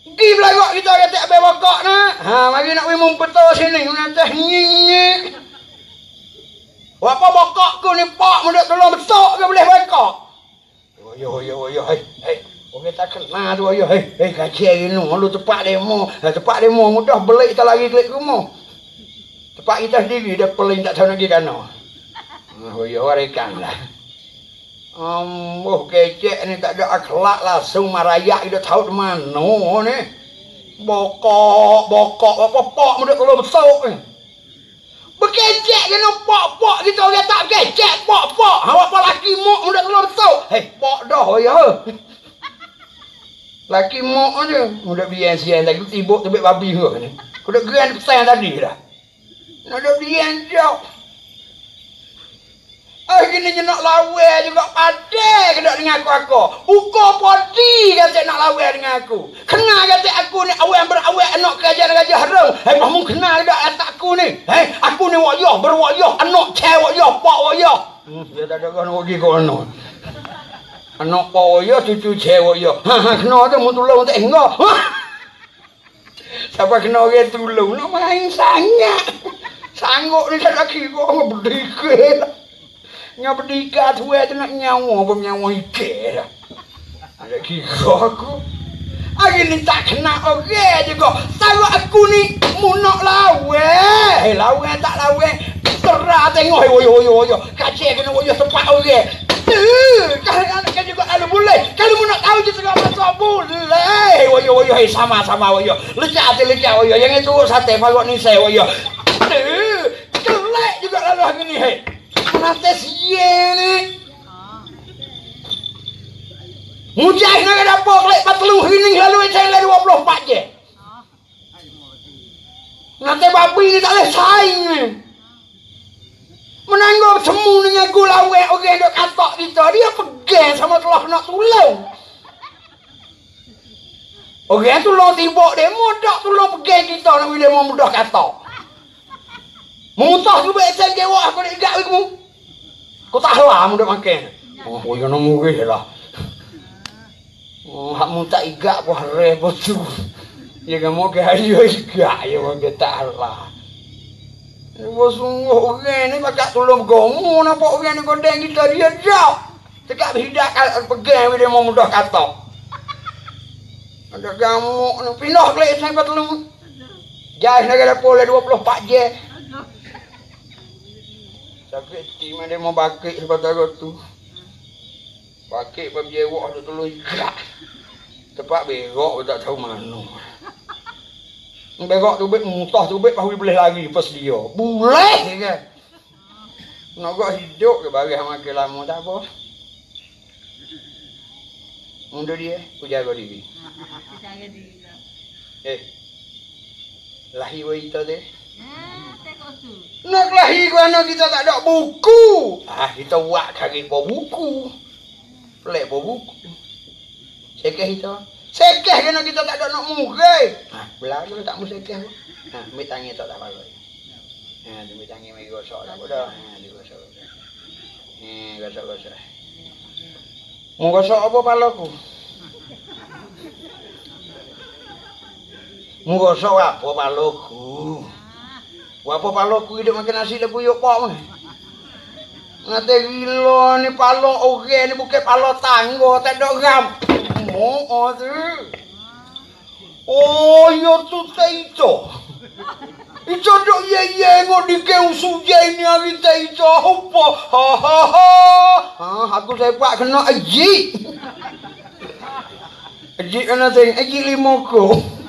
Pergi belagak kita kata abang bokok nak. Ha, mari nak pergi mempeto sini. Nanti nyik. Apa bokok ku ni pak muda tolong besok ke boleh bokok? Yo yo yo hei hei. Orang tak kenal tu ayo hei hei kaji hari ni lu tepat demo. Ha, tepat demo mudah beli kita lagi klik rumah. Tepat kita sendiri dah peling tak tahu lagi kan. Oh yo rekan lah. Ambuh kecek ni tak ada akhlak langsung marayak dia tahu di mana ni. Bokok, bokok, apa pok muda kalau besok ni. Berkecek dia nak pok-pok kita orang tak kecek pok pok. Awak apa laki mok muda kalau besok. Hei, pok dah ya. Laki mok aja. Muda bian sian lagi tibuk tebik babi ke ni. Kau dah geran pesan tadi dah. Nak dah bian jauh. Ah kini je nak lawa juga pada kena dengan aku aku. Uko podi kata nak lawa dengan aku. Kenal kata aku ni awak berawak anak kerja kerja haram. Hei kamu kenal tak atak aku ni? Hei aku ni wayah berwayah anak cewek wayah pak wayah. Hmm, dia tak ada kan pergi ke. Anak pak wayah cucu cewek wayah. Ha ha kena tu mu tolong tak enggak. Siapa kena orang tolong nak main sangat. Sanggup ni tak laki kau Nya berdika tu eh nak nyawa apa nyawa dah. Ada kira aku. Hari ni tak kena orang juga. Tahu aku ni munak lawe. Hei lawe tak lawe. Serah tengok. Hei woyo woyo woyo. Kacik kena woyo tempat orang. Kan juga kalau boleh. Kalau mu nak tahu je segala masa boleh. Hei woyo woyo. Sama sama woyo. Lecak hati lecak woyo. Yang itu sate pagok ni saya woyo. Kelek juga lalu hari ni hei. Nanti siye ni. Mujahid nak dapat kelek patlu hining lalu saya lah 24 je. Nanti babi ni tak boleh saing ni. Menanggung semu dengan gula wek orang duk katok kita. Dia pegang sama telah nak tolong. Orang tolong tibuk dia, mudah tolong pegang kita nak bila mau mudah katok. Mutah tu baik saya jawab aku nak igak kamu. Kau tak halah mudah makan. Oh, oh jangan mungkin lah. Oh, hak mu tak igak pun hari betul. Ya kamu ke hari igak ya orang kita halah. Ibu sungguh orang ni pakat tolong gomu nampak orang ni kodeng kita dia jauh. Tekak berhidak pegang dia mau mudah katok. Ada gamuk ni pindah kelek sampai telu. Jais negara pole 24 je. Sakit hati mana mau bakit sebab tu. Bakit pun jewak tu tolong igak. Tempat berok tak tahu mana. Berok tu bet mutah tu bet pahui boleh lari pas dia. Boleh kan? Nak gak hidup ke bagi makin lama tak apa. Mundur dia, aku jaga diri. Jaga diri. Eh. Lahir wanita deh. Ah. Nak lahir kerana kita tak ada buku. Ah, kita buat kaki bawa buku. Pelik bawa buku. Sekeh kita. Sekeh kerana kita tak ada nak murai. Ah, belah tu tak mau sekeh. Ha, ambil tangan tak tak apa. Ha, ambil tangan mai gosok tak apa. Ha, digosok. Ha, gosok-gosok. Mau gosok apa palaku? Mau gosok apa palaku? Apa palaku hidup makan nasi lebu yuk pak mah. Ngate gila ni palo oke ni bukan palo tanggo tak ada gam. Mo oh tu. Oh yo tu teito. Itu dok ye ye ngo di ke usuje ni hari teito apa. Ha ha ha. Ha aku saya buat kena aji. Aji kena teng aji limoko.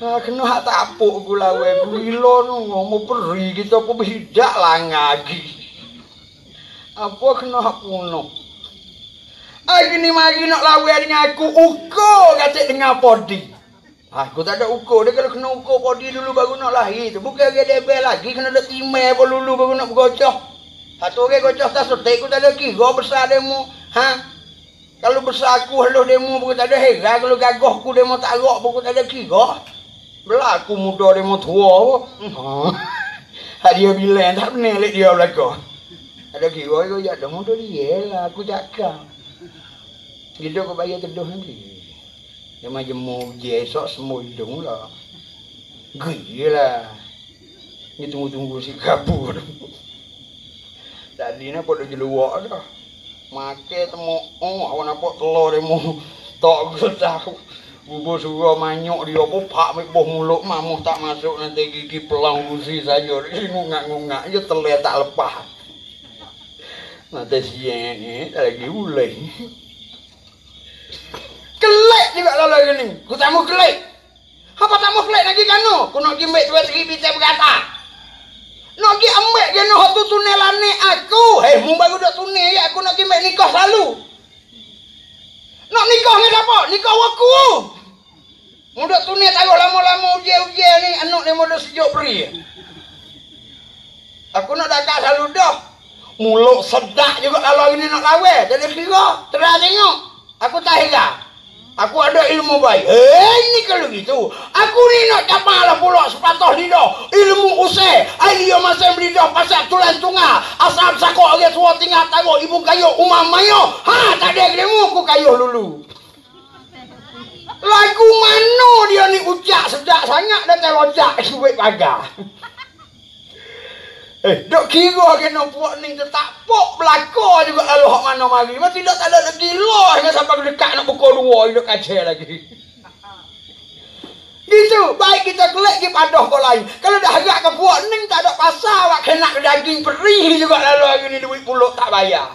Ah, kena hak tapuk gula we gila nu mau peri kita apa berhidak lah ngagi. Apa kena hak puno. Aku ni mari nak lawe dengan aku uko kata dengan podi. Aku tak ada uko dia kalau kena uko podi dulu baru nak lahir tu. Bukan dia debel lagi kena ada timai apa dulu baru nak bergocoh. Satu orang gocoh tak setek aku tak ada kira besar demo. Ha? Kalau besar aku halus demo bukan tak ada heran kalau gagah aku demo tak agak bukan tak ada kira. Berlaku muda dia mau tua apa. Ha. dia bilang tak benar lek dia belaka. Ada kira itu ya dah muda dia lah aku cakap. Hidup kau bayar teduh nanti. Dia mah jemu je esok semua hidung lah. Gila. Ni tunggu-tunggu si kabur. Tadi ni pada jeluak dah. Makan temu oh awak nampak telur dia mu. Tak tahu. Bubur surah manyok dia apa pak mik boh mulut mamuh tak masuk nanti gigi pelang busi saja. Ini ngungak-ngungak je telur tak lepas. Nanti siang ni tak lagi ulai. Kelek juga lalu gini. Ku tak mau kelek. Apa tak mau kelek lagi kanu? Ku nak gimbek tuan segi bisa berkata. Nak gi ambek gini tu tunelane aku. Hei, mu baru dak tunel ya aku nak gimbek nikah selalu. Nak nikah ni apa? Nikah aku. Muda tu ni taruh lama-lama ujian-ujian ni anak ni muda sejuk beri. Aku nak dakat selalu dah. Mulut sedak juga kalau ini nak lawan. Jadi kira, terang tengok. Aku tak hingga. Aku ada ilmu baik. Eh, ini kalau gitu. Aku ni nak capang lah pula sepatah lidah. Ilmu usai. Ayo masa lidah pasal tulan tunggal. Asal sakok lagi tua tinggal taruh ibu kayu umam mayo. Ha, tak ada ilmu aku kayu dulu. Lagu mana dia ni ucap sedap sangat dah terlojak duit pagar. Eh, dok kira kena puak ni tak pok belaka juga lalu hak mana mari. Mas tidak tak ada lagi loh hingga sampai dekat nak pukul dua hidup kacau lagi. Gitu, baik kita kelek di padah kau lain. Kalau dah agak ke puak ni tak ada pasal awak kena ke daging perih juga lalu hari ni duit puluk tak bayar.